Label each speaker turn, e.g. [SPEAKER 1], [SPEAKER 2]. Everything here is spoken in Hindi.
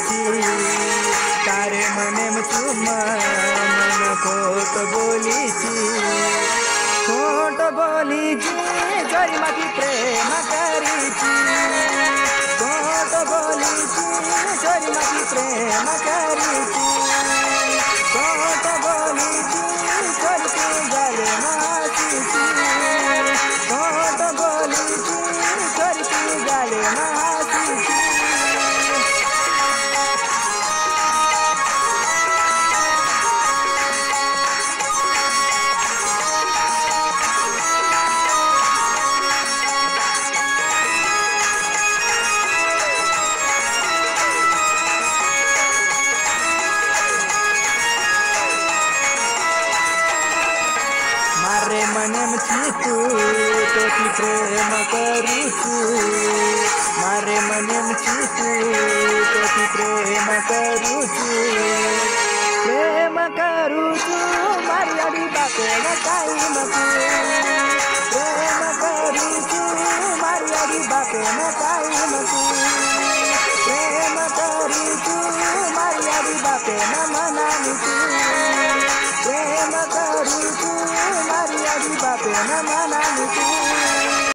[SPEAKER 1] की तारे मने में चुमा मन को तो बोली थी। खोट बोली जी, गरिमा की प्रेम करी थी। खोट बोली जी, गरिमा की प्रेम करी थी। खोट बोली जी करके गरिमा की थी। खोट बोली जी करके मा प्रेम नेमचू तो ती प्रेम करू मारे मने तो ती प्रेम करू प्रेम करू मारी अड़ी बाते नाई मकू। प्रेम करू मारी अड़ी बाते नाई मकू। प्रेम करू मारी अड़ी बाते ना मना Papena, mamá, mi